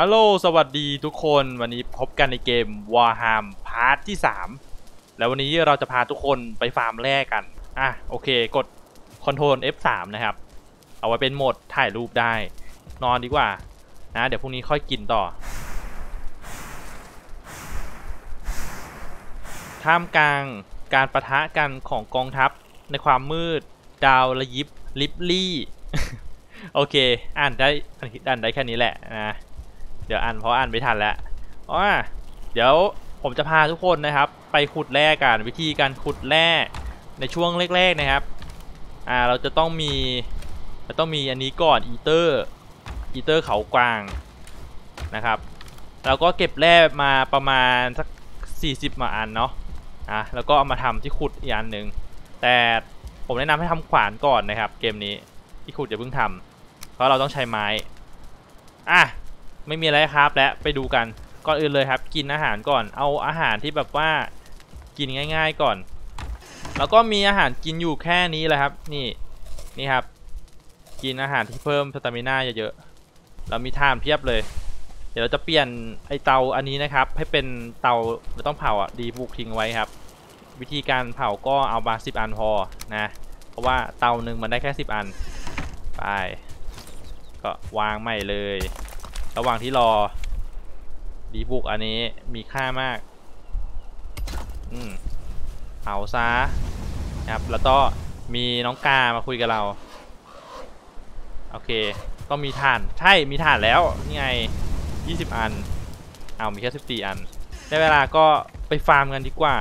ฮัลโหล สวัสดีทุกคน วันนี้พบกันในเกม Valheim part ที่ 3 แล้ววันนี้เราจะพาทุกคนไปฟาร์มแร่กัน อะ โอเค กด Ctrl F3 นะครับ เอาไว้เป็นโหมดถ่ายรูปได้ นอนดีกว่า นะ เดี๋ยวพรุ่งนี้ค่อยกันต่อ ท่ามกลางการปะทะกันของกองทัพในความมืด ดาวระยิบลิบลี่ โอเค อ่านได้อ่านได้แค่นี้แหละนะ เดี๋ยวอ่านเพราะอ่านไม่ทันแล้วอ๋อเดี๋ยวผมจะพาทุกคนนะครับ ไปขุดแร่กันวิธีการขุดแร่ในช่วงแรกๆนะครับอ่าเราจะต้องมีเราต้องมีอันนี้ก่อนอีเตอร์อีเตอร์เขากวางนะครับเราก็เก็บแร่มาประมาณสัก 40มาอันเนาะอะแล้วก็เอามาทำที่ขุดอีกอันหนึ่งแต่ผมแนะนำให้ทำขวานก่อนนะครับ เกมนี้ที่ขุดอย่าเพิ่งทำเพราะเราต้องใช้ไม้อะ ไม่มีอะไรครับและไปดูกันก่อนอื่นเลยครับ กินอาหารก่อนเอาอาหารที่แบบว่ากินง่าย ๆก่อน แล้วก็มีอาหารกินอยู่แค่นี้แหละครับ นี่นี่ครับ กินอาหารที่เพิ่มสตามิน่าเยอะๆเรามีทานเพียบเลย เดี๋ยวเราจะเปลี่ยนไอเตาอันนี้นะครับ ให้เป็นเตาเราต้องเผาอะดีบุกทิ้งไว้ครับ วิธีการเผาก็เอามาสิบอันพอนะ เพราะว่าเตาหนึ่งมันได้แค่สิบอันไปก็วางใหม่เลย ระหว่างที่รอดีบุกอันนี้มีค่ามาก อืมเผาซะครับ แล้วก็มีน้องกามาคุยกับเรา โอเค ก็มีฐาน ใช่ มีฐานแล้ว นี่ไง 20 อัน เอามีแค่14 อัน ได้เวลาก็ไปฟาร์มกันดีกว่า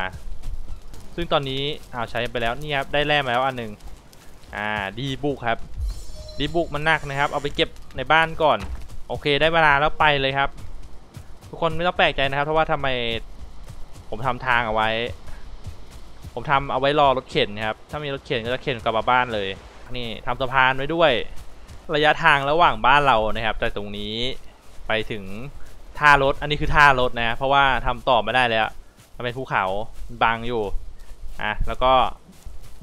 ซึ่งตอนนี้ เอาใช้ไปแล้ว นี่ครับ ได้แร่มาแล้วอันหนึ่งอ่า ดีบุกครับ ดีบุกมันหนักนะครับ เอาไปเก็บในบ้านก่อน โอเคได้เวลาแล้วไปเลยครับ ทุกคนไม่ต้องแปลกใจนะครับ เพราะว่าทำไมผมทำทางเอาไว้ ผมทำเอาไว้รอรถเข็นนะครับ ถ้ามีรถเข็นก็จะเข็นกลับมาบ้านเลย นี่ทำสะพานไว้ด้วย ระยะทางระหว่างบ้านเรานะครับ จากตรงนี้ไปถึงท่ารถ อันนี้คือท่ารถนะ เพราะว่าทำต่อไม่ได้แล้วมันเป็นภูเขาบังอยู่ อะ แล้วก็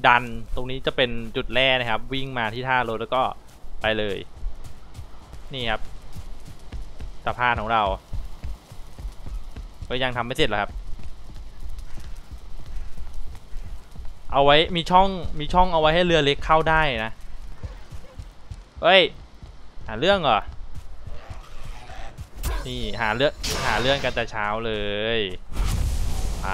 ดันตรงนี้จะเป็นจุดแร่นะครับ วิ่งมาที่ท่ารถแล้วก็ไปเลย นี่ครับ สะพานของเรา ก็ยังทำไม่เสร็จหรอครับ เอาไว้มีช่องมีช่องเอาไว้ให้เรือเล็กเข้าได้นะ เฮ้ย หาเรื่องเหรอ นี่หาเรื่องหาเรื่องกันแต่เช้าเลย ไป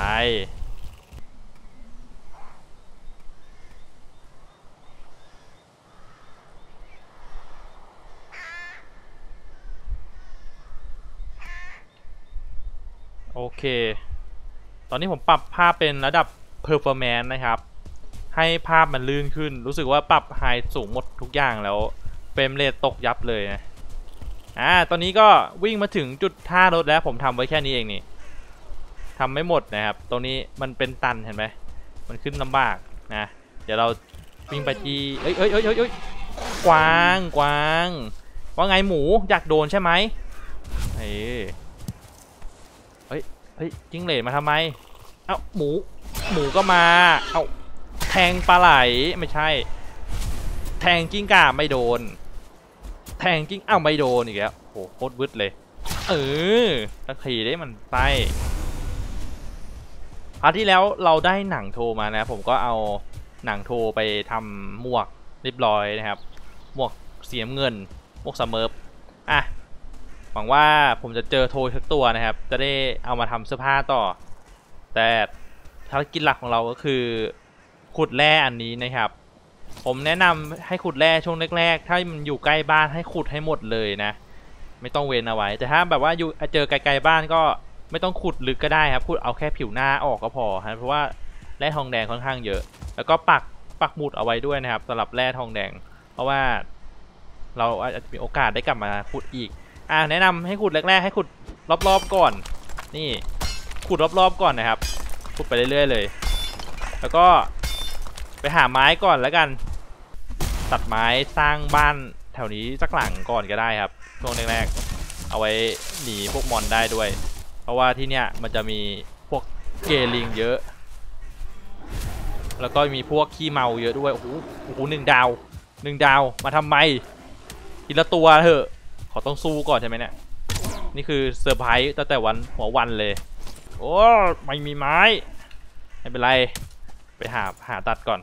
โอเค ตอนนี้ผมปรับภาพเป็นระดับ performance นะครับ ให้ภาพมันลื่นขึ้น รู้สึกว่าปรับไฮสูงหมดทุกอย่างแล้วเฟรมเรทตกยับเลยนะอ่า ตอนนี้ก็วิ่งมาถึงจุดท่ารถแล้วผมทำไว้แค่นี้เองนี่ทำไม่หมดนะครับ ตรงนี้มันเป็นตันเห็นไหม มันขึ้นลำบากนะ เดี๋ยวเราวิ่งไปที่ เอ้ยเอ้ยเอ้ยเอ้ยกวาง กวาง ว่าไงหมูอยากโดนใช่ไหมเฮ้ย ฮ้ยจิ้งเหลนมาทำไม เอ้าหมู หมูก็มา เอ้าแทงปลาไหลไม่ใช่ แทงกิ้งก่าไม่โดน แทงกิ้งเอ้าไม่โดนอีกแล้วโหโคตรวึดเลย เออตะขี่ได้มันไป part ที่แล้วเราได้หนัง Troll มานะผมก็เอาหนัง Troll ไปทำหมวกเรียบร้อยนะครับ หมวกเสียมเงิน หมวกสเมิร์อะ หวังว่าผมจะเจอโทยสักตัวนะครับ จะได้เอามาทำเสื้อผ้าต่อ แต่ภารกิจหลักของเราก็คือขุดแร่อันนี้นะครับ ผมแนะนำให้ขุดแร่ช่วงแรกๆ ถ้ามันอยู่ใกล้บ้านให้ขุดให้หมดเลยนะ ไม่ต้องเว้นเอาไว้ แต่ถ้าแบบว่าอยู่เจอไกลๆบ้านก็ไม่ต้องขุดลึกก็ได้ครับขุดเอาแค่ผิวหน้าออกก็พอครับเพราะว่าแร่ทองแดงค่อนข้างเยอะ แล้วก็ปักปักหมุดเอาไว้ด้วยนะครับสำหรับแร่ทองแดง เพราะว่าเราอาจจะมีโอกาสได้กลับมาขุดอีก อ่าแนะนำให้ขุดแรกๆให้ขุดรอบๆก่อน นี่ขุดรอบๆก่อนนะครับ ขุดไปเรื่อยๆเลย แล้วก็ไปหาไม้ก่อนแล้วกัน ตัดไม้สร้างบ้านแถวนี้สักหลังก่อนก็ได้ครับช่วงแรกๆเอาไว้หนีพวกมอนได้ด้วย เพราะว่าที่เนี้ยมันจะมีพวกเกลิงเยอะ แล้วก็มีพวกขี้เมาเยอะด้วย โอ้โหโอ้โหหนึ่งดาวหนึ่งดาวมาทำไมทีละตัวเถอะ ขอต้องสู้ก่อนใช่ไหมเนี่ย นี่คือเซอร์ไพรส์ตั้งแต่วันหัววันเลย โอ้ไม่มีไม้ ไม่เป็นไร ไปหาหาตัดก่อน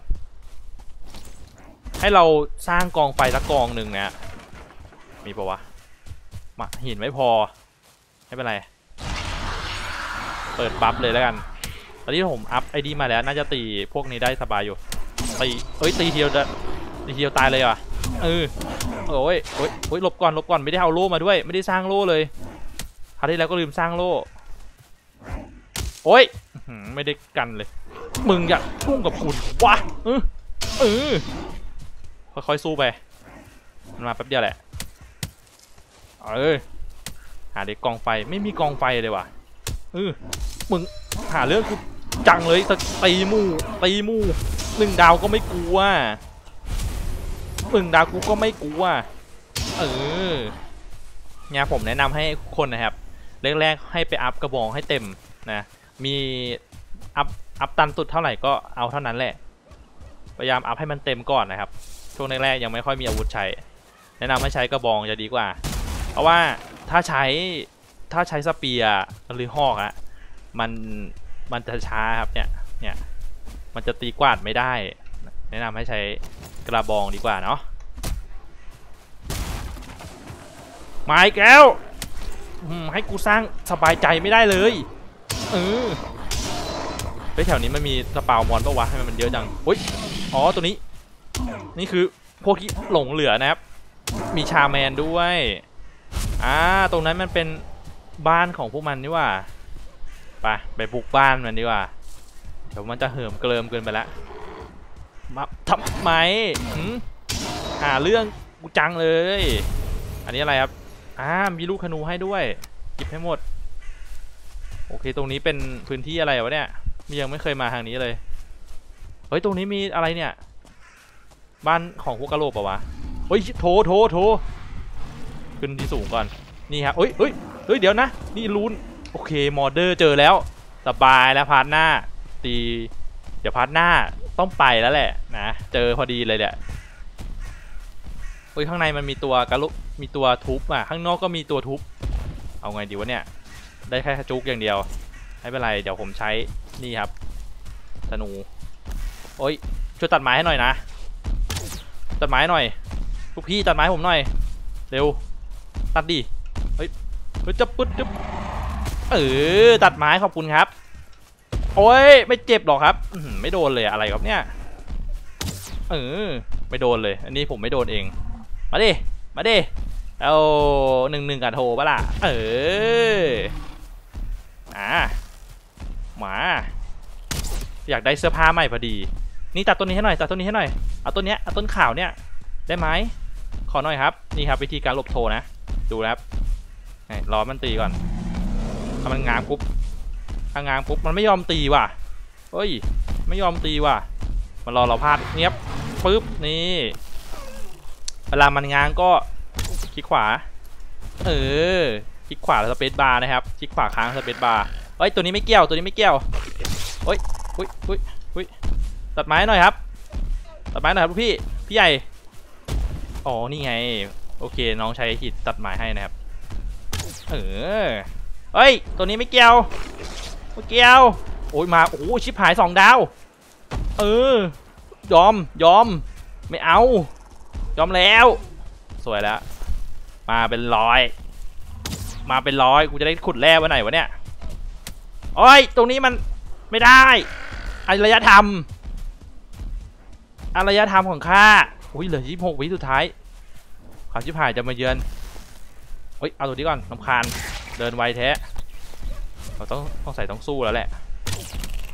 ให้เราสร้างกองไฟสักกองหนึ่งนะ มีปะวะมาหินไม่พอ ไม่เป็นไร เปิดบัฟเลยแล้วกัน ตอนนี้ผมอัพไอดีมาแล้ว น่าจะตีพวกนี้ได้สบายอยู่ ตีเอ้ยตีเดียวตีเดียวตายเลยอะเออ โอ้ยโอ้ยโอ้ยหลบก่อนหลบก่อนไม่ได้เอาโล่มาด้วย ไม่ได้สร้างโล่เลยคราวที่แล้วก็ลืมสร้างโล่โอ้ยไม่ได้กันเลย มึงอย่าพุ่งกับคุณวะเออเออค่อยๆสู้ไปมันมาแป๊บเดียวแหละเออหาเด็กกองไฟไม่มีกองไฟเลยว่ะเออมึงหาเรื่องกูจังเลยตีมู่ตีมู่หนึ่งดาวก็ไม่กลัว หนึ่งดาวกูก็ไม่กลัวเออเนี่ยผมแนะนำให้คนนะครับแรกๆให้ไปอัพกระบองให้เต็มนะมีอัพอัพตันสุดเท่าไหร่ก็เอาเท่านั้นแหละพยายามอัพให้มันเต็มก่อนนะครับช่วงแรกๆยังไม่ค่อยมีอาวุธใช้ แนะนำให้ใช้กระบองจะดีกว่า เพราะว่าถ้าใช้ถ้าใช้สเปียร์หรือหอกอะมันมันจะช้าครับเนี่ยเนี่ยมันจะตีกวาดไม่ได้ แนะนำให้ใช้ กระบองดีกว่าเนาะไม้แก้วให้กูสร้างสบายใจไม่ได้เลยเออเฮ้ยแถวนี้มันมีสปาวมอนปะวะให้มันเยอะจังอุ้ยอ๋อตัวนี้ นี่คือพวกที่หลงเหลือนะครับ มีชาแมนด้วยอ่าตรงนั้นมันเป็นบ้านของพวกมันนี่ว่าไปไปบุกบ้านมันดีกว่าเดี๋ยวมันจะเหิมเกริมเกินไปแล้ว มาทำไมหืมหาเรื่องกูจังเลย อันนี้อะไรครับอ่ามีลูกธนูให้ด้วยหยิบให้หมด โอเค ตรงนี้เป็นพื้นที่อะไรวะเนี่ยมียังไม่เคยมาทางนี้เลย เฮ้ย ตรงนี้มีอะไรเนี่ย บ้านของพวกกะโหลกปะวะ เฮ้ย โถ โถ โถ ขึ้นที่สูงก่อน นี่ครับเฮ้ยเฮ้ยเฮ้ย เดี๋ยวนะ นี่ rune โอเค Elder เจอแล้ว สบายแล้ว part หน้า ตี เดี๋ยว part หน้า ต้องไปแล้วแหละนะ เจอพอดีเลยแหละเฮ้ยข้างในมันมีตัวกระลุมีตัวทุบอะข้างนอกก็มีตัวทุบ เอาไงดีวะเนี่ย ได้แค่จุกอย่างเดียวไม่เป็นไรเดี๋ยวผมใช้นี่ครับธนูโอ้ยช่วยตัดไม้ให้หน่อยนะตัดไม้หน่อยลูกพี่ตัดไม้ผมหน่อย เร็ว ตัดดิเฮ้ยเฮ้ยจะปึ๊ดจะเออตัดไม้ขอบคุณครับ โอ้ยไม่เจ็บหรอกครับไม่โดนเลยอะไรครับเนี่ยเออไม่โดนเลย อันนี้ผมไม่โดนเอง มาดิมาดิเอาหนึ่งหนึ่งกับโทปะล่ะเอออ่ามาอยากได้เสื้อผ้าใหม่พอดี นี่ตัดต้นนี้ให้หน่อยตัดต้นนี้ให้หน่อยเอาต้นเนี้ยเอาต้นขาวเนี่ยได้ไหมขอหน่อยครับนี่ครับวิธีการหลบโทนะ ดูนะครับรอมันตีก่อนถ้ามันง้างปุ๊บ ถ้างางปุ๊บมันไม่ยอมตีว่ะเฮ้ย ไม่ยอมตีว่ะ มันรอเราพลาดเนี้ยบปุ๊บนี่ เวลามันงางก็คลิกขวา เออ คลิกขวาแล้วสเปซบาร์นะครับ คลิกขวาค้างสเปซบาร์เฮ้ยตัวนี้ไม่เกี่ยวตัวนี้ไม่เกี่ยวเฮ้ยอุ้ยอุ้ยอุ้ยตัดไม้หน่อยครับ ตัดไม้หน่อยครับพี่ พี่ใหญ่ อ๋อ นี่ไง โอเค น้องใช้หิดตัดไม้ให้นะครับ เออเฮ้ย ตัวนี้ไม่เกี่ยว ม่เกียวโอ้ยมาโอ้ชิบหายสองดาว เออยอมยอม ไม่เอา ยอมแล้ว สวยแล้ว มาเป็นร้อย มาเป็นร้อยกูจะได้ขุดแร่ไว้ไหนวะเนี่ยโอ้ยตรงนี้มันไม่ได้อารยธรรมอารยธรรมของข้าอุ้ยเหลือยี่หกวิสุดท้ายข่าวชิบหายจะมาเยือนเฮ้ยเอาตัวนี้ก่อนน้ำคาญเดินไวแท้ เราต้องต้องใส่ต้องสู้แล้วแหละ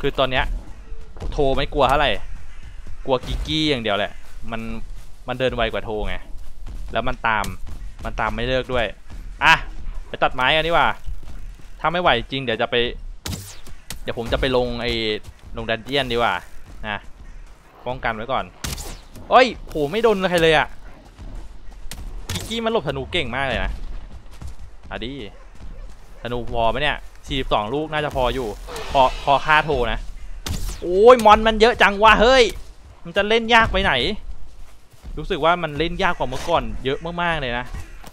คือตอนเนี้ยโทรไม่กลัวเท่าไหร่กลัวกิกกี้อย่างเดียวแหละ มันมันเดินไวกว่าโทรไง แล้วมันตามมันตามไม่เลิกด้วย อะ ไปตัดไม้กันดีกว่า ถ้าไม่ไหวจริงเดี๋ยวจะไป เดี๋ยวผมจะไปลงไอ้ลงดันเจียนดีกว่า นะ ป้องกันไว้ก่อนโอ้ยโหไม่โดนใครเลยอะกิกกี้มันหลบธนูเก่งมากเลยนะอะดีธนูพอไหมเนี่ย 42 ลูกน่าจะพออยู่ พอพอค่าโทนะ โอ้ยมอนมันเยอะจังวะเฮ้ย มันจะเล่นยากไปไหน รู้สึกว่ามันเล่นยากกว่าเมื่อก่อนเยอะมากๆเลยนะ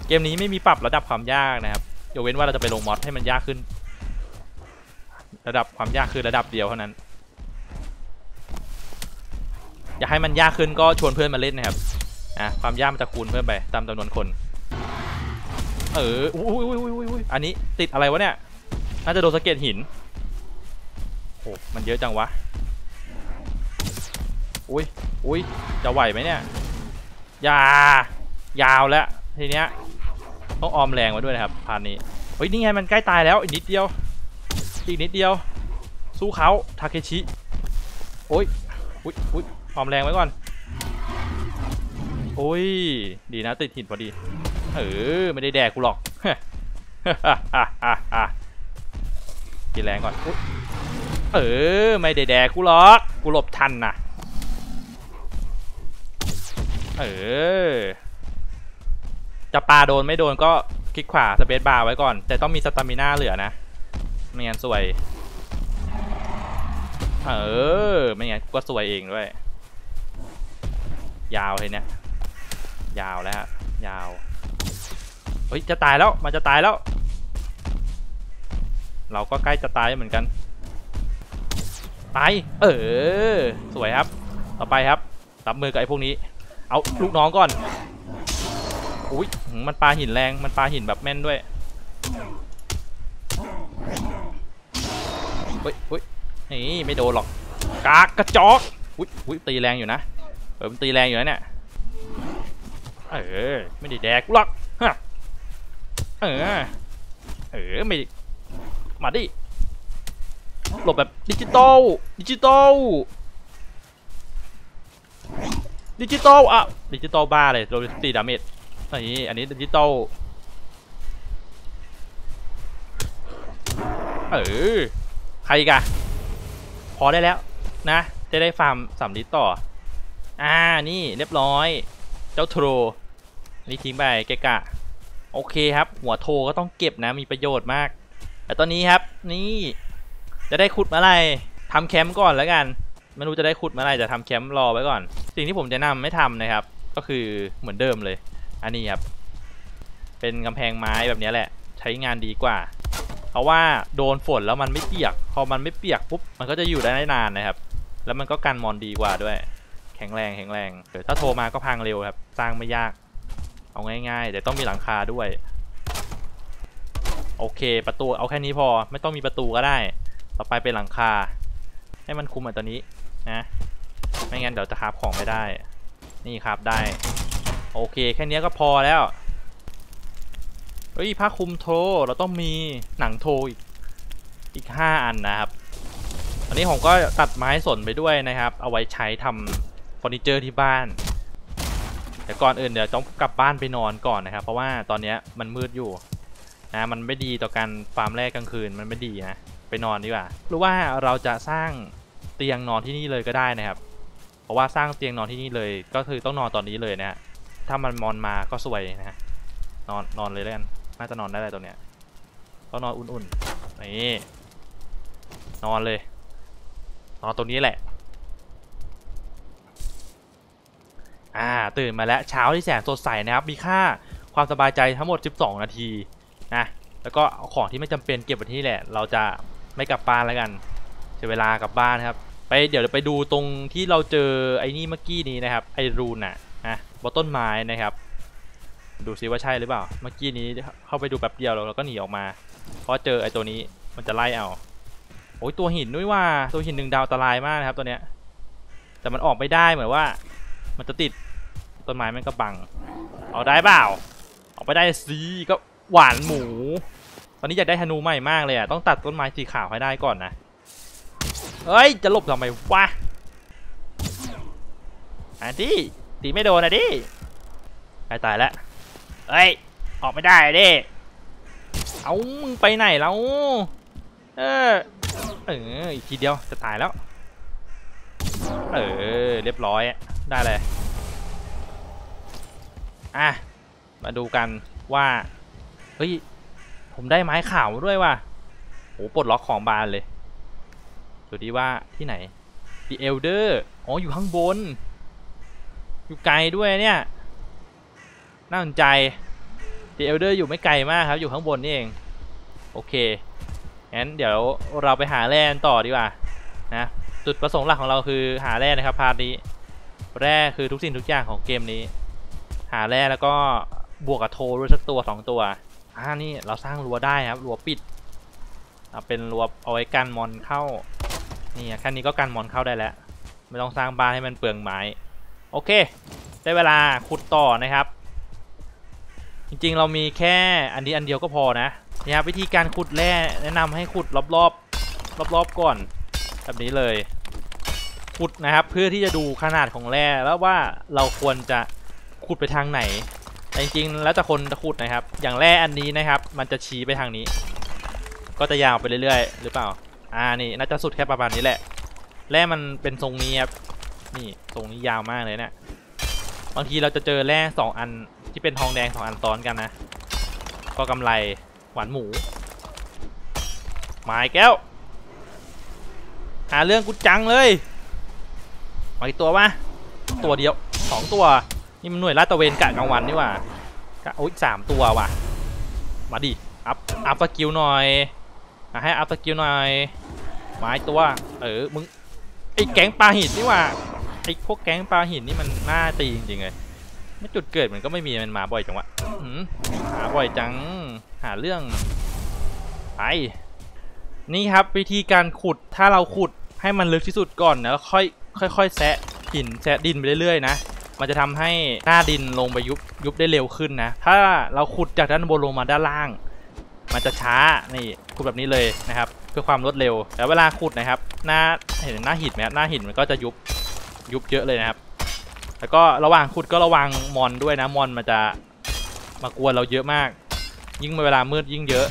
เกมนี้ไม่มีปรับระดับความยากนะครับยกเว้นว่าเราจะไปลงมอดให้มันยากขึ้น ระดับความยากคือระดับเดียวเท่านั้น อยากให้มันยากขึ้นก็ชวนเพื่อนมาเล่นนะครับอะความยากมันจะคูณเพิ่มไปตามจำนวนคน เอออุ้ยอุ้ยอุ้ยอุ้ยอุ้ยอันนี้ติดอะไรวะเนี่ย น่าจะโดนสะเก็ดหินโอ้มันเยอะจังวะ อุ้ยอุ้ยจะไหวไหมเนี่ย ยา ยาวแล้ว ทีเนี้ย ต้องออมแรงไว้ด้วยนะครับพานนี้เฮ้ย นี่ไงมันใกล้ตายแล้ว อีกนิดเดียว อีกนิดเดียว สู้เขาทาเคชิ โอ้ยอุ้ยอุ้ยออมแรงไว้ก่อน โอ้ย ดีนะติดหินพอดี เออ ไม่ได้แดกกูหรอก กินแรงก่อนเออ ไม่ได้แดกกูหรอก กูหลบทันนะเออ จะปาโดนไม่โดนก็คลิกขวาสเปซบาร์ไว้ก่อน แต่ต้องมีสตามิน่าเหลือนะ ไม่งั้นสวย เออ ไม่งั้นก็สวยเองด้วย ยาวเลยเนี่ย ยาวแล้ว ยาว เฮ้ย จะตายแล้ว มันจะตายแล้ว เราก็ใกล้จะตายเหมือนกัน ตาย เออ สวยครับ ต่อไปครับรับมือกับไอ้พวกนี้ เอาลูกน้องก่อน อุ้ย มันปาหินแรง มันปาหินแบบแม่นด้วยเฮ้ยเฮ้ยนี่ไม่โดนหรอก กากกระจอก อุ้ยอุ้ยตีแรงอยู่นะ เออมันตีแรงอยู่นะเนี่ย เออ ไม่ได้แดกหรอกฮะเออ เออ ไม่ มาดิ หลบแบบดิจิตอล ดิจิตอล ดิจิตอลอะ ดิจิตอลบ้าเลยโดนตี damage นี่อันนี้ดิจิตอล เออ ใครกอะพอได้แล้วนะ จะได้ฟาร์มสามลิตต่อ อ่า นี่เรียบร้อย เจ้าโทรนี่ทิ้งไปเกะกะโอเคครับ หัวโทก็ต้องเก็บนะมีประโยชน์มาก แต่ตอนนี้ครับนี่จะได้ขุดมื่อไร่ทำแคมป์ก่อนแล้วกัน ไม่รู้จะได้ขุดมื่อไรจะทำแคมป์รอไว้ก่อน สิ่งที่ผมจะนำไม่ทำนะครับ ก็คือเหมือนเดิมเลย อันนี้ครับ เป็นกำแพงไม้แบบนี้แหละ ใช้งานดีกว่า เพราะว่าโดนฝนแล้วมันไม่เปียก พอมันไม่เปียกปุ๊บมันก็จะอยู่ได้นานนะครับ แล้วมันก็กันมอนดีกว่าด้วย แข็งแรงแข็งแรงถ้าโทรมาก็พังเร็วครับ สร้างไม่ยาก เอาง่ายๆเดี๋ยวต้องมีหลังคาด้วย โอเค ประตูเอาแค่นี้พอไม่ต้องมีประตูก็ได้ ต่อไปเป็นหลังคา ให้มันคุมเหมือนตัวนี้นะไม่งั้นเดี๋ยวจะคาบของไม่ได้ นี่ครับได้ โอเค แค่นี้ก็พอแล้วเฮ้ยผ้าคลุมโทเราต้องมีหนังโทอีกอีกห้าอันนะครับอันนี้ผมก็ตัดไม้สนไปด้วยนะครับ เอาไว้ใช้ทำเฟอร์นิเจอร์ที่บ้านแต่ก่อนอื่นเดี๋ยวต้องกลับบ้านไปนอนก่อนนะครับ เพราะว่าตอนนี้มันมืดอยู่ นะมันไม่ดีต่อการฟาร์มแรกกลางคืนมันไม่ดีนะไปนอนดีกว่าหรือว่าเราจะสร้างเตียงนอนที่นี่เลยก็ได้นะครับ เพราะว่าสร้างเตียงนอนที่นี่เลยก็คือต้องนอนตอนนี้เลยนะฮะถ้ามันมอนมาก็สวยนะฮะนอนนอนเลยแล้วกันน่าจะนอนได้เลยตรงเนี้ยต้องนอนอุ่นๆนี่นอนเลยนอนตรงนี้แหละอ่าตื่นมาแล้วเช้าที่แสนสดใสนะครับมีค่าความสบายใจทั้งหมด 12 นาที นะแล้วก็เอาของที่ไม่จำเป็นเก็บไว้ที่นี่แหละ เราจะไม่กลับบ้านแล้วกันเสียเวลากลับบ้านครับ ไปเดี๋ยวไปดูตรงที่เราเจอไอ้นี่เมื่อกี้นี้นะครับไอรูนน่ะนะบนต้นไม้นะครับ ดูซิว่าใช่หรือเปล่า เมื่อกี้นี้เข้าไปดูแป๊บเดียวแล้วเราก็หนีออกมา เพราะเจอไอ้ตัวนี้มันจะไล่เอาโอ้ยตัวหินด้วยว่าตัวหินหนึ่งดาวอันตรายมากนะครับตัวเนี้ยแต่มันออกไม่ได้เหมือนว่า มันจะติดต้นไม้มันก็บัง เอาได้เปล่า ออกไปได้สิก็ หวานหมู ตอนนี้อยากได้ธนูใหม่มากเลยอะ ต้องตัดต้นไม้สีขาวให้ได้ก่อนนะเฮ้ย จะหลบทำไมวะอันที่ตีไม่โดนนะดิใกล้ตายแล้วเฮ้ย ออกไม่ได้ดิ เอามึงไปไหนแล้ว เออ เออ อีกทีเดียวจะตายแล้ว เออ เรียบร้อยได้เลย อะ มาดูกันว่า ฮ้ย ผมได้ไม้ขาวมาด้วยว่ะโหปลดล็อกของบานเลยดูดีว่าที่ไหน The Elder อ๋อ อยู่ข้างบน อยู่ไกลด้วยเนี่ย น่าสนใจ The Elder อยู่ไม่ไกลมากครับ อยู่ข้างบนนี่เอง โอเค งั้นเดี๋ยวเราไปหาแร่ต่อดีกว่า นะ จุดประสงค์หลักของเราคือหาแร่นะครับ part นี้ แร่คือทุกสิ่งทุกอย่างของเกมนี้ หาแร่แล้วก็บวกกับโทด้วยสักตัวสองตัว อ่านี่เราสร้างรั้วได้ครับรั้วปิดเอาเป็นรั้วเอาไว้กันมอนเข้านี่แค่นี้ก็กันมอนเข้าได้แล้ว ไม่ต้องสร้างบ้านให้มันเปลืองไม้โอเค ได้เวลาขุดต่อนะครับ จริงๆเรามีแค่อันนี้อันเดียวก็พอนะนี่ครับวิธีการขุดแร่แนะนำให้ขุดรอบๆรอบๆก่อน แบบนี้เลยขุดนะครับเพื่อที่จะดูขนาดของแร่แล้วว่าเราควรจะขุดไปทางไหน แต่จริงๆแล้วแต่คนจะขุดนะครับ อย่างแร่อันนี้นะครับ มันจะชี้ไปทางนี้ ก็จะยาวไปเรื่อยๆ หรือเปล่า อ่านี่น่าจะสุดแค่ประมาณนี้แหละ แร่มันเป็นทรงนี้ครับ นี่ทรงนี้ยาวมากเลยเนะี่ย บางทีเราจะเจอแร่สองอันที่เป็นทองแดงสองอันซ้อนกันนะ ก็กำไรหวานหมูไม้แก้ว หาเรื่องกูจังเลยมาอีกตัววะตัวเดียวสองตัว นี่มันหน่วยลาดตระเวนกะกลางวันนี่ว่ากะโอ้ยสามตัวว่ะ มาดิ up up skill หน่อยให้ up skill หน่อยไม้ตัว เออ มึง ไอ้แก๊งปลาหินนี่ว่ะ ไอ้พวกแก๊งปลาหินนี่มันน่าตีจริงๆเลยไม่จุดเกิดมันก็ไม่มี มันมาบ่อยจังวะหืมหาบ่อยจัง หาเรื่อง ไป นี่ครับวิธีการขุด ถ้าเราขุดให้มันลึกที่สุดก่อนนะแล้วค่อยค่อยๆแซะหินแซะดินไปเรื่อยๆนะ มันจะทำให้หน้าดินลงไปยุบยุบได้เร็วขึ้นนะ ถ้าเราขุดจากด้านบนลงมาด้านล่าง มันจะช้านี่ขุดแบบนี้เลยนะครับ เพื่อความรวดเร็วแล้วเวลาขุดนะครับ หน้าเห็นหน้าหินไหมครับหน้าหินมันก็จะยุบยุบเยอะเลยนะครับ แล้วก็ระหว่างขุดก็ระวังมอนด้วยนะมอนมันจะมากวนเราเยอะมาก ยิ่งเวลามืดยิ่งเยอะ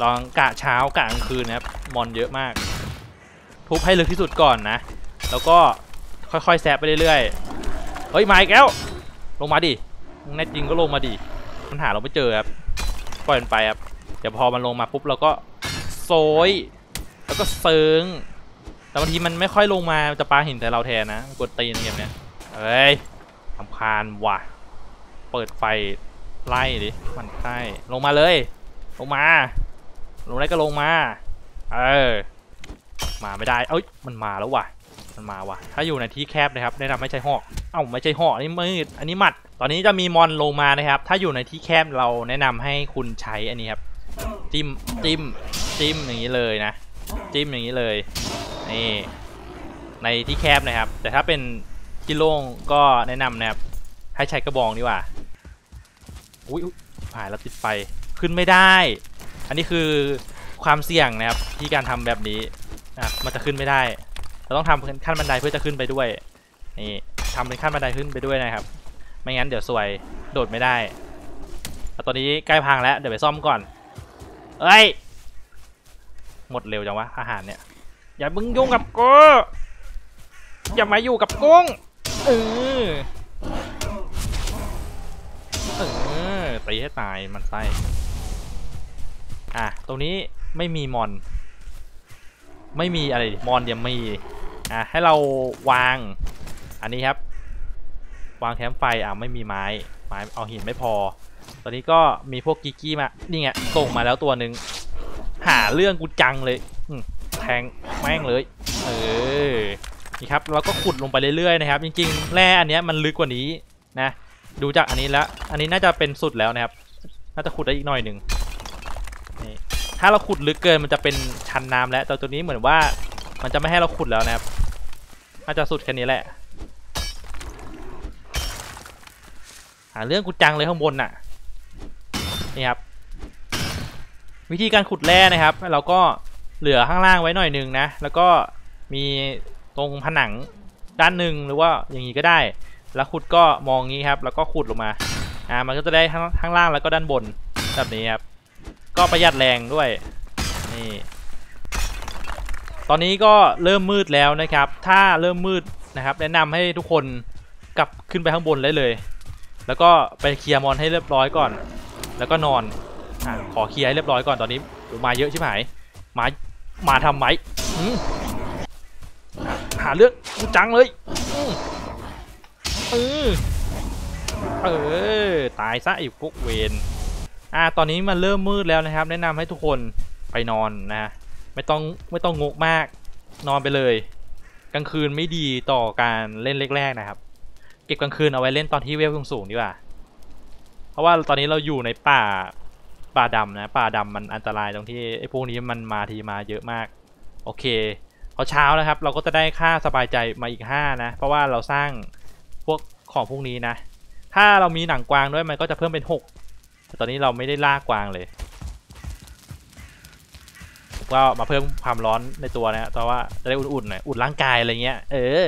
ลองกะเช้ากะกลางคืนนะครับมอนเยอะมาก ทุบให้ลึกที่สุดก่อนนะ แล้วก็ ค่อยๆแซะไปเรื่อยๆเฮ้ยมาอีกแล้วลงมาดิแน่จริงก็ลงมาดิมันหาเราไม่เจอครับปล่อยมันไปครับเดี๋ยวพอมันลงมาปุ๊บเราก็โซยแล้วก็เซิงแต่บางทีมันไม่ค่อยลงมาจะปาหินแต่เราแทนนะกดตีนเกมเนี้ยเฮ้ยทำคาญว่ะ เปิดไฟไล่ดิมันใช่ลงมาเลย ลงมา ลงได้ก็ลงมา เออ มาไม่ได้ เอ้ย มันมาแล้วว่ะ มันมาว่ะ ถ้าอยู่ในที่แคบนะครับแนะนำไม่ใช่หอก เอ้าไม่ใช่หอกนี่มืดอันนี้หมัด ตอนนี้จะมีมอนลงมานะครับ ถ้าอยู่ในที่แคบเราแนะนำให้คุณใช้อันนี้ครับ จิ้ม จิ้ม จิ้มอย่างนี้เลยนะ จิ้มอย่างนี้เลย นี่ ในที่แคบนะครับ แต่ถ้าเป็นที่โล่งก็แนะนำนะครับ ให้ใช้กระบองดีกว่า อุ้ยผ่านแล้วติดไฟ ขึ้นไม่ได้ อันนี้คือความเสี่ยงนะครับที่การทำแบบนี้นะมันจะขึ้นไม่ได้ เราต้องทำขั้นบันไดเพื่อจะขึ้นไปด้วยนี่ทำเป็นขั้นบันไดขึ้นไปด้วยนะครับ ไม่งั้นเดี๋ยวสวยโดดไม่ได้ตอนนี้ใกล้พังแล้วเดี๋ยวไปซ่อมก่อนเอ้ยหมดเร็วจังวะอาหารเนี่ยอย่ามึงยุ่งกับกูอย่ามาอยู่กับกุ้งเออเออตีให้ตายมันไส้อะตรงนี้ไม่มีมอน ไม่มีอะไรมอนยังมี อะให้เราวางอันนี้ครับ วางแคมป์ไฟอะไม่มีไม้ไม้เอาหินไม่พอ ตอนนี้ก็มีพวกกิกกี้มานี่ไงส่งมาแล้วตัวหนึ่งหาเรื่องกูจังเลยแทงแม่งเลยเออนี่ครับเราก็ขุดลงไปเรื่อยๆนะครับ จริงๆแร่อันเนี้ยมันลึกกว่านี้นะดูจากอันนี้แล้วอันนี้น่าจะเป็นสุดแล้วนะครับ น่าจะขุดได้อีกหน่อยหนึ่งถ้าเราขุดลึกเกินมันจะเป็นชันน้ำแล้วแต่ตัวนี้เหมือนว่า มันจะไม่ให้เราขุดแล้วนะครับน่าจะสุดแค่นี้แหละ หาเรื่องกูจังเลยข้างบนน่ะ นี่ครับ วิธีการขุดแร่นะครับ เราก็เหลือข้างล่างไว้หน่อยหนึ่งนะ แล้วก็มีตรงผนังด้านหนึ่งหรือว่าอย่างนี้ก็ได้ แล้วขุดก็มองงี้ครับ แล้วก็ขุดลงมา อ่า มันก็จะได้ทั้งข้างล่างแล้วก็ด้านบนแบบนี้ครับ ก็ประหยัดแรงด้วย นี่ ตอนนี้ก็เริ่มมืดแล้วนะครับ ถ้าเริ่มมืดนะครับ แนะนำให้ทุกคนกลับขึ้นไปข้างบนได้เลย แล้วก็ไปเคลียร์มอนให้เรียบร้อยก่อน แล้วก็นอนอขอเคลียร์ให้เรียบร้อยก่อนตอนนี้มาเยอะใช่ไหมมามาทำไหมหาเรื่องกูจังเลยเออเออตายซะไอ้พวกเวนอ่าตอนนี้มันเริ่มมืดแล้วนะครับ แนะนำให้ทุกคนไปนอนนะ ไม่ต้องไม่ต้องงกมากนอนไปเลย กลางคืนไม่ดีต่อการเล่นแรกๆนะครับ เก็บกลางคืนเอาไว้เล่นตอนที่เวลสูงๆดีกว่า เพราะว่าตอนนี้เราอยู่ในป่าป่าดำนะป่าดำมันอันตรายตรงที่ไอ้พวกนี้มันมาทีมาเยอะมาก โอเคพอเช้านะครับ เราก็จะได้ค่าสบายใจมาอีก 5 นะ เพราะว่าเราสร้างพวกของพวกนี้นะ ถ้าเรามีหนังกวางด้วยมันก็จะเพิ่มเป็น 6 แต่ตอนนี้เราไม่ได้ล่ากวางเลย ก็มาเพิ่มความร้อนในตัวนะเพราะว่าจะได้อุ่นๆหน่อยอุ่นร่างกายอะไรเงี้ย เออ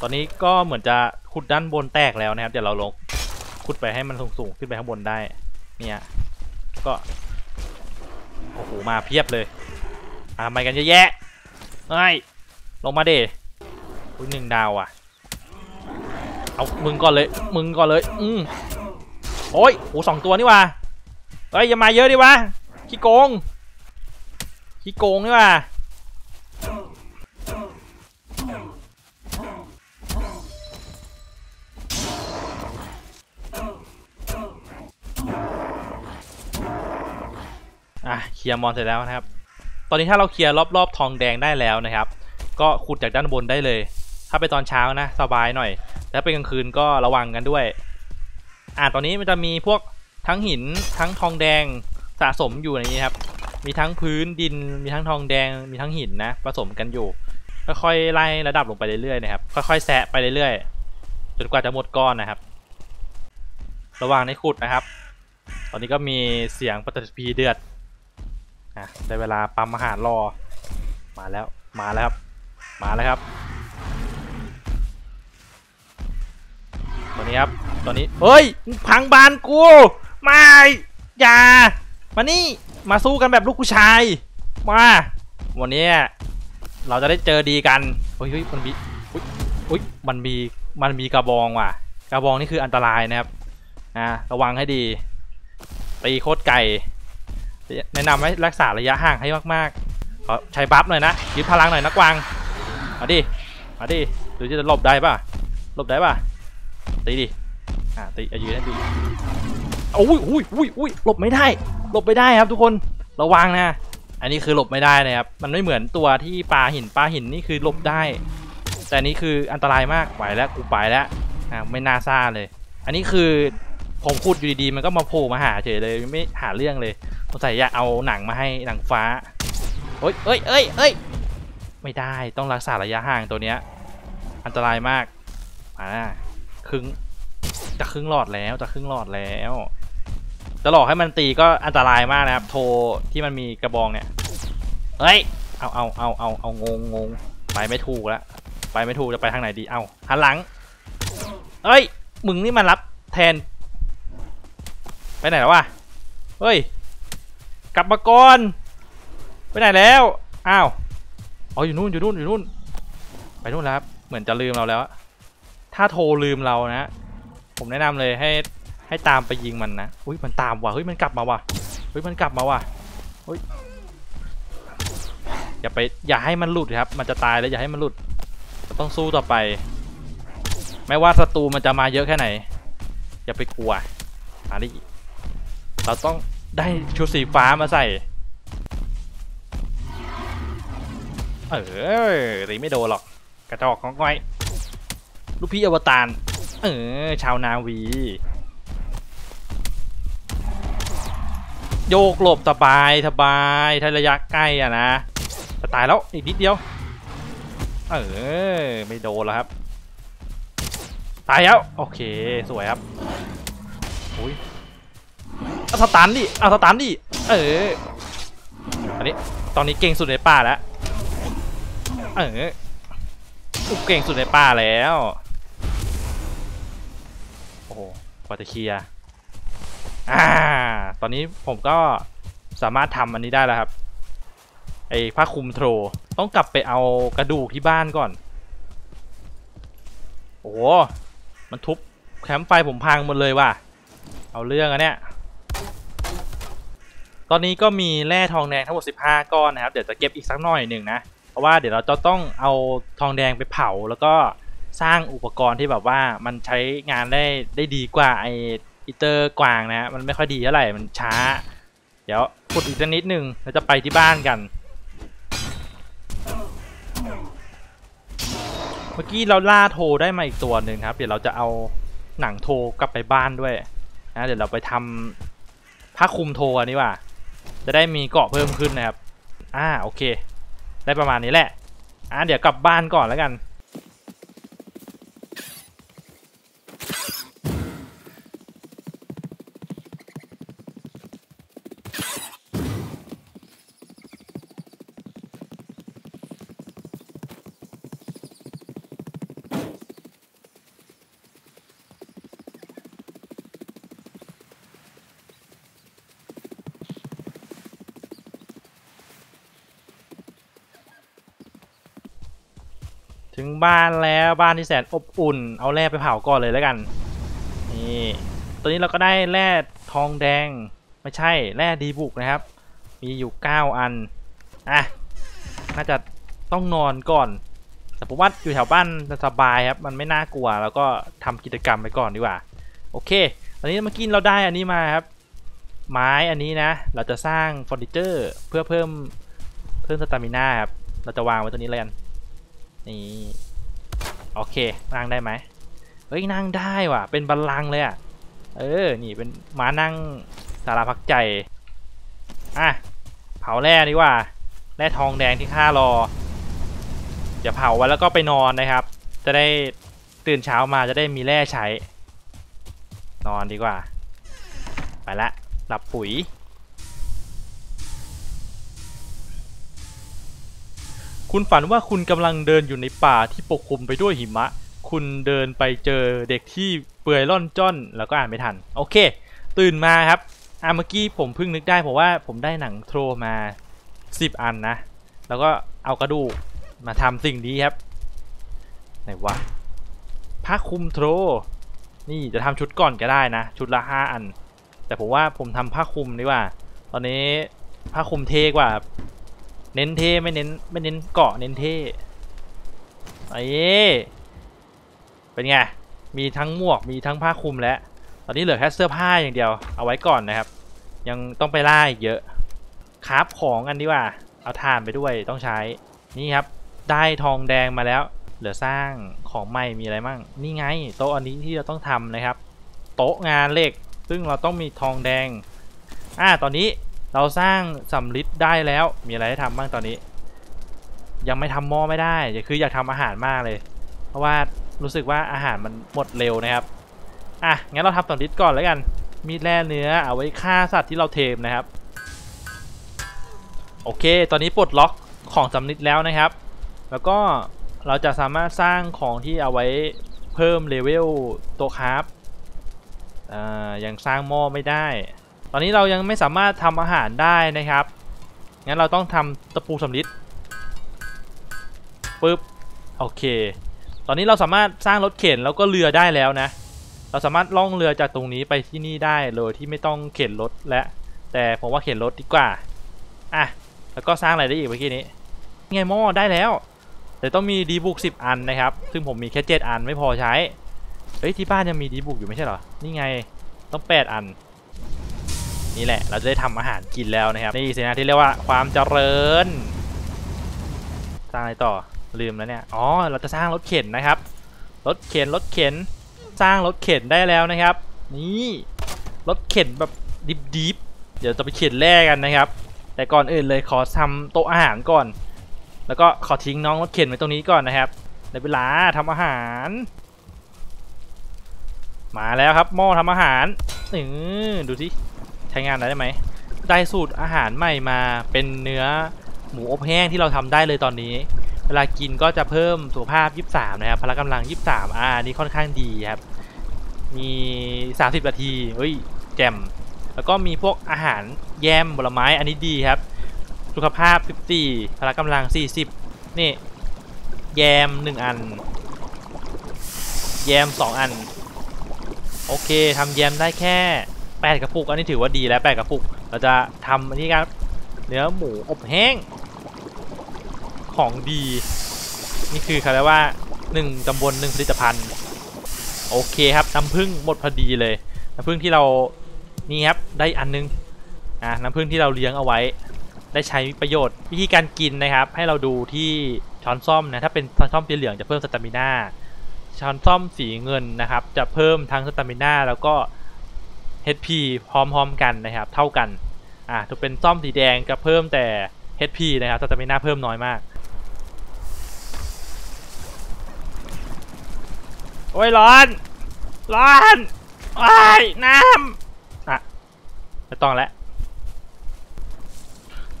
ตอนนี้ก็เหมือนจะขุดด้านบนแตกแล้วนะครับ เดี๋ยวเราลงขุดไปให้มันสูงๆขึ้นไปข้างบนได้ เนี่ย ก็โอ้โหมาเพียบเลยอ่าไม่กันเยอะแยะเฮ้ยลงมาเดอุ้ยหนึ่งดาวอะ เอามึงก่อนเลย มึงก่อนเลย อืมโอ้ยโอ้สองตัวนี่ว่ะ เฮ้ยอย่ามาเยอะดิวะขี้โกงขี้โกงนี่ว่ะอะเคลียร์มอนเสร็จแล้วนะครับ ตอนนี้ถ้าเราเคลียร์รอบๆทองแดงได้แล้วนะครับ ก็ขุดจากด้านบนได้เลย ถ้าไปตอนเช้านะ สบายหน่อยแต่ถ้าเป็นกลางคืนก็ระวังกันด้วย อ่าตอนนี้มันจะมีพวก ทั้งหินทั้งทองแดงสะสมอยู่ในนี้ครับ มีทั้งพื้นดิน มีทั้งทองแดง มีทั้งหินนะผสมกันอยู่ ค่อยๆไล่ระดับลงไปเรื่อยๆนะครับ ค่อยๆแซะไปเรื่อยๆ จนกว่าจะหมดก้อนนะครับ ระหว่างในขุดนะครับ ตอนนี้ก็มีเสียงปฏิพีเดือดอะได้เวลาปั๊มอาหารรอ มาแล้ว มาแล้วครับ มาแล้วครับ ตอนนี้ครับ ตอนนี้ เฮ้ย พังบานกู ไม่อย่ามานี่มาสู้กันแบบลูกผู้ชาย มา วันนี้เราจะได้เจอดีกันเฮ้ยเฮ้ยมันมีอุ้ยอุ้ยมันมีมันมีกระบองว่ะ กระบองนี่คืออันตรายนะครับนะระวังให้ดีตีโคตรไก่แนะนำให้รักษาระยะห่างให้มากๆขอใช้บัฟหน่อยนะยึดพลังหน่อยนะกวางมาดิมาดิหรือจะหลบได้ป่ะหลบได้ป่ะตีดิ อ่าตีอายืนให้ดีโอ้ยอุ้ยอุ้ยอุ้ยหลบไม่ได้ หลบไม่ได้ครับทุกคนระวังนะ อันนี้คือหลบไม่ได้นะครับ มันไม่เหมือนตัวที่ปลาหินปลาหินนี่คือหลบได้ แต่นี้คืออันตรายมากไหวแล้วกูไปแล้วอ่าไม่น่าซ่าเลย อันนี้คือผมพูดอยู่ดีๆมันก็มาโผล่มาหาเฉยเลยไม่หาเรื่องเลยสงสัยอยากเอาหนังมาให้หนังฟ้าเฮ้ยเอ้ยเอ้ยเอ้ยไม่ได้ต้องรักษาระยะห่างตัวเนี้ยอันตรายมากอ่าครึ่ง จะครึ่งหลอดแล้วจะครึ่งหลอดแล้ว จะหลอกให้มันตีก็อันตรายมากนะครับ โทที่มันมีกระบองเนี่ยเฮ้ยเอาเอาเอาเอาเอางงงงไปไม่ถูกแล้วไปไม่ถูกจะไปทางไหนดีเอาหันหลังเฮ้ยมึงนี่มันรับแทน ไปไหนแล้ววะเฮ้ยกลับมาก่อนไปไหนแล้วอ้าวอ๋ออยู่นู่นอยู่นู่นอยู่นู่นไปนู่นแล้วครับเหมือนจะลืมเราแล้ว ถ้าโทรลืมเรานะ ผมแนะนำเลยให้ให้ตามไปยิงมันนะอุ้ยมันตามว่ะเฮ้ยมันกลับมาว่ะเฮ้ยมันกลับมาว่ะเฮ้ยอย่าไปอย่าให้มันหลุดครับ มันจะตายแล้วอย่าให้มันหลุดต้องสู้ต่อไป ไม่ว่าศัตรูมันจะมาเยอะแค่ไหน อย่าไปกลัวอันนี้เราต้องได้ชุดสีฟ้ามาใส่ เออตีไม่โดนหรอก กระจอกของก้อย ลูกพี่อวตาร เออ ชาวนาวี โยกหลบสบายสบายถ้าระยะใกล้อะนะจะตายแล้วอีกนิดเดียว เออ ไม่โดนแล้วครับ ตายแล้ว โอเค สวยครับอุ้ยเอาสตันดิเอาสตันดิ เออ อันนี้ ตอนนี้เก่งสุดในป่าแล้ว เออเก่งสุดในป่าแล้ว กว่าจะเคลียร์อ่า ตอนนี้ผมก็สามารถทำอันนี้ได้แล้วครับ ไอ้ผ้าคลุมโทร ต้องกลับไปเอากระดูกที่บ้านก่อน โอ้โห มันทุบแคมป์ไฟผมพังหมดเลยว่ะ เอาเรื่องอะเนี่ย ตอนนี้ก็มีแร่ทองแดงทั้งหมด 15 ก้อนนะครับ เดี๋ยวจะเก็บอีกสักหน่อยหนึ่งนะ เพราะว่าเดี๋ยวเราจะต้องเอาทองแดงไปเผาแล้วก็ สร้างอุปกรณ์ที่แบบว่ามันใช้งานได้ได้ดีกว่าไออีเตอร์กวางนะฮะมันไม่ค่อยดีเท่าไหร่มันช้า เดี๋ยวขุดอีกสักนิดนึงเราจะไปที่บ้านกัน เมื่อกี้เราล่าโทได้มาอีกตัวหนึ่งครับ เดี๋ยวเราจะเอาหนังโทกลับไปบ้านด้วยนะเดี๋ยวเราไปทำผ้าคลุมโทอันนี้ว่า จะได้มีเกาะเพิ่มขึ้นนะครับอ่าโอเค ได้ประมาณนี้แหละอ่าเดี๋ยวกลับบ้านก่อนแล้วกัน ถึงบ้านแล้วบ้านที่แสนอบอุ่น เอาแร่ไปเผาก่อนเลยแล้วกัน นี่ตัวนี้เราก็ได้แร่ทองแดง ไม่ใช่แร่ดีบุกนะครับ มีอยู่ 9 อัน อะ น่าจะต้องนอนก่อน แต่ผมว่าอยู่แถวบ้านสบายครับ มันไม่น่ากลัว แล้วก็ทำกิจกรรมไปก่อนดีกว่า โอเค ตอนนี้เมื่อกี้เราได้อันนี้มาครับ ไม้อันนี้นะ เราจะสร้างเฟอร์นิเจอร์เพื่อเพิ่มเพิ่มสตามิน่าครับ เราจะวางไว้ตัวนี้เลยกัน นี่โอเคนั่งได้ไหมเฮ้ยนั่งได้ว่ะ เป็นบัลลังเลยอะเออ นี่เป็นม้านั่งสาราพักใจอะเผาแร่ดีกว่าแร่ทองแดงที่ข้ารอเดี๋ยวเผาไว้แล้วก็ไปนอนนะครับ จะได้ตื่นเช้ามาจะได้มีแร่ใช้ นอนดีกว่า ไปละหลับปุ๋ย คุณฝันว่าคุณกำลังเดินอยู่ในป่าที่ปกคลุมไปด้วยหิมะ คุณเดินไปเจอเด็กที่เปื่อยล่อนจ้อนแล้วก็อ่านไม่ทัน โอเค ตื่นมาครับอะเมื่อกี้ผมเพิ่งนึกได้ผมว่าผมได้หนังโทรมา 10 อันนะ แล้วก็เอากระดูกมาทำสิ่งนี้ครับไหนวะผ้าคลุมโทร นี่จะทำชุดก่อนก็ได้นะ ชุดละ 5 อัน แต่ผมว่าผมทำผ้าคลุมดีกว่า ตอนนี้ผ้าคลุมเทกว่า เน้นเท่ไม่เน้นไม่เน้นเกาะเน้นเท่ไอ้เป็นไง มีทั้งหมวกมีทั้งผ้าคลุมแล้ว ตอนนี้เหลือแค่เสื้อผ้าอย่างเดียว เอาไว้ก่อนนะครับ ยังต้องไปล่าอีกเยอะคราฟของกันดีกว่า เอาถ่านไปด้วยต้องใช้ นี่ครับ ได้ทองแดงมาแล้ว เหลือสร้างของใหม่มีอะไรมั่ง นี่ไง โต๊ะอันนี้ที่เราต้องทำนะครับ โต๊ะงานเหล็ก ซึ่งเราต้องมีทองแดง อ่า ตอนนี้ เราสร้างสำลิดได้แล้วมีอะไรให้ทำบ้างตอนนี้ ยังไม่ทำหม้อไม่ได้คืออยากทำอาหารมากเลย เพราะว่ารู้สึกว่าอาหารมันหมดเร็วนะครับอะงั้นเราทำสำลิดก่อนแล้วกัน มีแร่เนื้อเอาไว้ฆ่าสัตว์ที่เราเทมนะครับ โอเค ตอนนี้ปลดล็อกของสำลิดแล้วนะครับ แล้วก็เราจะสามารถสร้างของที่เอาไว้เพิ่มเลเวลตัวคราฟอ่ายังสร้างหม้อไม่ได้ ตอนนี้เรายังไม่สามารถทำอาหารได้นะครับ งั้นเราต้องทำตะปูสำลิดปึ๊บ โอเค ตอนนี้เราสามารถสร้างรถเข็นแล้วก็เรือได้แล้วนะ เราสามารถล่องเรือจากตรงนี้ไปที่นี่ได้เลยที่ไม่ต้องเข็นรถและ แต่ผมว่าเข็นรถดีกว่า อะ แล้วก็สร้างอะไรได้อีกเมื่อกี้นี้ ไงหม้อได้แล้ว แต่ต้องมีดีบุก10อันนะครับ ซึ่งผมมีแค่7อันไม่พอใช้ เฮ้ยที่บ้านยังมีดีบุกอยู่ไม่ใช่เหรอ นี่ไง ต้อง8อัน นี่แหละ เราจะได้ทำอาหารกินแล้วนะครับนี่สินะที่เรียกว่าความเจริญ สร้างอะไรต่อลืมแล้วเนี่ยอ๋อเราจะสร้างรถเข็นนะครับรถเข็นรถเข็นสร้างรถเข็นได้แล้วนะครับ นี่รถเข็นแบบดิบๆเดี๋ยวจะไปเข็นแร่กันนะครับ แต่ก่อนอื่นเลยขอทำโต๊ะอาหารก่อน แล้วก็ขอทิ้งน้องรถเข็นไว้ตรงนี้ก่อนนะครับในเวลาทำอาหาร มาแล้วครับหม้อทำอาหารอือดูสิ ช้งานได้ไหม ได้สูตรอาหารใหม่มาเป็นเนื้อหมูอบแห้งที่เราทำได้เลยตอนนี้ เวลากินก็จะเพิ่มสุขภาพ 23 นะครับ พละกำลัง 23อ่านี่ค่อนข้างดีครับ มี 30 นาที เฮ้ย แจ่ม แล้วก็มีพวกอาหารแยมผลไม้ อันนี้ดีครับ สุขภาพ 14 พละกำลัง 40 นี่ แยม 1 อัน แยม 2 อัน โอเคทำแยมได้แค่ 8กระปุกอันนี้ถือว่าดีแล้ว8กระปุก เราจะทำอันนี้ครับเนื้อหมูอบแห้ง ของดี นี่คือเขาเรียกว่าหนึ่งตำบลหนึ่งผลิตภัณฑ์ โอเคครับน้ำผึ้งหมดพอดีเลยน้ำผึ้งที่เรานี่ครับได้อันนึงอ่าน้ำผึ้งที่เราเลี้ยงเอาไว้ ได้ใช้ประโยชน์วิธีการกินนะครับ ให้เราดูที่ช้อนส้อมนะถ้าเป็นช้อนส้อมสีเหลืองจะเพิ่ม stamina ช้อนส้อมสีเงินนะครับ จะเพิ่มทั้ง stamina แล้วก็ HP พร้อมๆกันนะครับ เท่ากัน อ่าถ้าเป็นซ่อมสีแดงจะเพิ่มแต่ HP นะครับสตามิน่าเพิ่มน้อยมาก โอ้ยร้อน ร้อนว้ายน้ำอะไม่ต้องแล้ว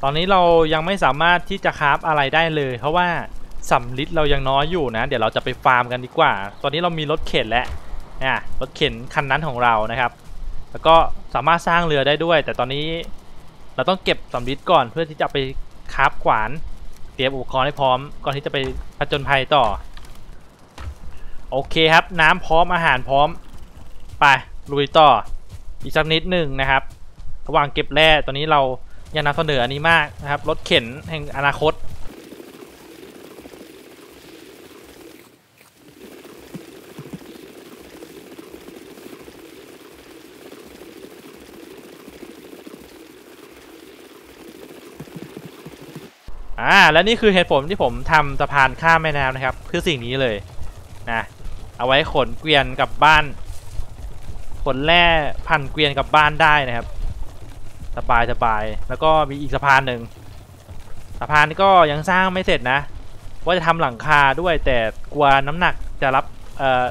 ตอนนี้เรายังไม่สามารถที่จะคราฟอะไรได้เลย เพราะว่าสำลิดเรายังน้อยอยู่นะ เดี๋ยวเราจะไปฟาร์มกันดีกว่า ตอนนี้เรามีรถเข็นแล้วอะรถเข็นคันนั้นของเรานะครับ แล้วก็สามารถสร้างเรือได้ด้วย แต่ตอนนี้เราต้องเก็บสำลิดก่อนเพื่อที่จะไปคราฟขวาน เตรียมอุปกรณ์ให้พร้อม ก่อนที่จะไปผจญภัยต่อ โอเคครับ น้ำพร้อมอาหารพร้อม ไปลุยต่อ อีกสักนิดหนึ่งนะครับ ระหว่างเก็บแร่ตอนนี้เรายังนำเสนออันนี้มากนะครับรถเข็นแห่งอนาคต อ่าและนี่คือเหตุผลที่ผมทำสะพานข้ามแม่น้ำนะครับคือสิ่งนี้เลยนะเอาไว้ขนเกวียนกลับบ้านขนแร่พันเกวียนกลับบ้านได้นะครับ สบายสบายแล้วก็มีอีกสะพานหนึ่งสะพานนี้ก็ยังสร้างไม่เสร็จนะ ว่าจะทำหลังคาด้วยแต่กลัวน้ำหนักจะรับเอ่อ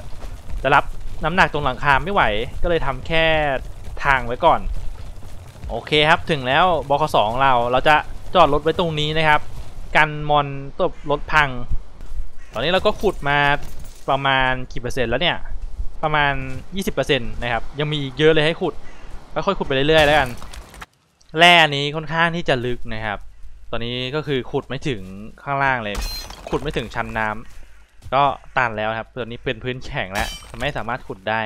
จะรับน้ำหนักตรงหลังคาไม่ไหว ก็เลยทำแค่ทางไว้ก่อน โอเคครับถึงแล้วบคสองเราเราจะจอดรถไว้ตรงนี้นะครับ กันมอนตบรถพัง ตอนนี้เราก็ขุดมาประมาณกี่เปอร์เซ็นต์แล้วเนี่ย ประมาณ 20%นะครับ ยังมีอีกเยอะเลยให้ขุดค่อยๆขุดไปเรื่อยๆแล้วกัน แร่นี้ค่อนข้างที่จะลึกนะครับ ตอนนี้ก็คือขุดไม่ถึงข้างล่างเลย ขุดไม่ถึงชั้นน้ำก็ตันแล้วครับ ตอนนี้เป็นพื้นแข็งแล้วไม่สามารถขุดได้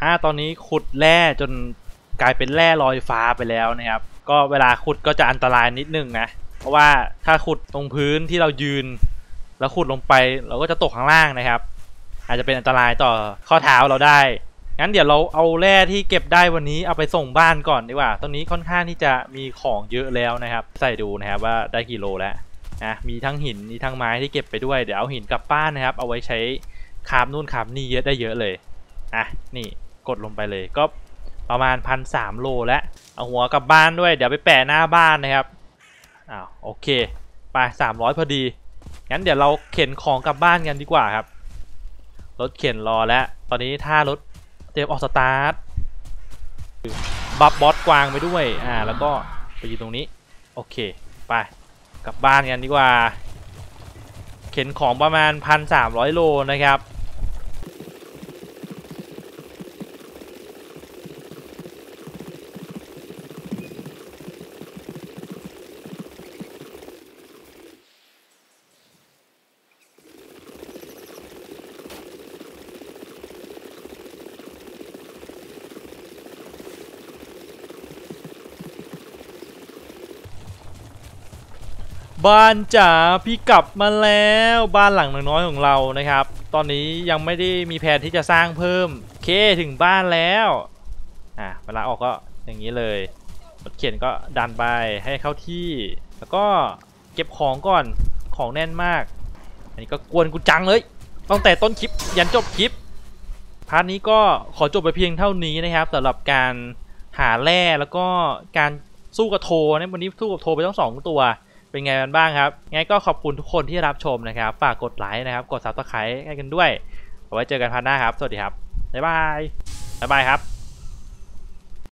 อ่าตอนนี้ขุดแร่จนกลายเป็นแร่ลอยฟ้าไปแล้วนะครับ ก็เวลาขุดก็จะอันตรายนิดนึงนะ ราะว่าถ้าขุดตรงพื้นที่เรายืน แล้วขุดลงไปเราก็จะตกข้างล่างนะครับ อาจจะเป็นอันตรายต่อข้อเท้าเราได้ งั้นเดี๋ยวเราเอาแร่ที่เก็บได้วันนี้เอาไปส่งบ้านก่อนดีกว่า ตอนนี้ค่อนข้างที่จะมีของเยอะแล้วนะครับ ใส่ดูนะครับว่าได้กี่โลแล้วนะมีทั้งหินมีทั้งไม้ที่เก็บไปด้วยเดี๋ยวเอาหินกลับบ้านนะครับ เอาไว้ใช้คาบนู่นคาบนี่เยอะได้เยอะเลยอะนี่กดลงไปเลยก็ประมาณพันสามโลแล้วเอาหัวกลับบ้านด้วย เดี๋ยวไปแปะหน้าบ้านนะครับ อ้าวโอเคไปสามร้อยพอดี งั้นเดี๋ยวเราเข็นของกลับบ้านกันดีกว่าครับ รถเข็นรอแล้ว ตอนนี้ถ้ารถเตรียมออกสตาร์ทบัฟบอสกวางไปด้วย อ่า แล้วก็ไปอยู่ตรงนี้ โอเค ไป กลับบ้านกันดีกว่า เข็นของประมาณพันสามร้อยโลนะครับ บ้านจ๋าพี่กลับมาแล้วบ้านหลังน้อยๆของเรานะครับ ตอนนี้ยังไม่ได้มีแผนที่จะสร้างเพิ่มเคถึงบ้านแล้วอะเวลาออกก็อย่างนี้เลยรถเข็นก็ดันไปให้เข้าที่ แล้วก็เก็บของก่อนของแน่นมาก อันนี้ก็กวนกูจังเลยตั้งแต่ต้นคลิปยันจบคลิป part นี้ก็ขอจบไปเพียงเท่านี้นะครับสำหรับการหาแร่แล้วก็การสู้กับ Troll นะวันนี้สู้กับ Troll ไปต้องสองตัว เป็นไงกันบ้างครับงั้นก็ขอบคุณทุกคนที่รับชมนะครับ ฝากกดไลค์นะครับ กด subscribe ให้กันด้วยเอาไว้เจอกัน part หน้าครับ สวัสดีครับ บ๊ายบาย บ๊ายบายครับ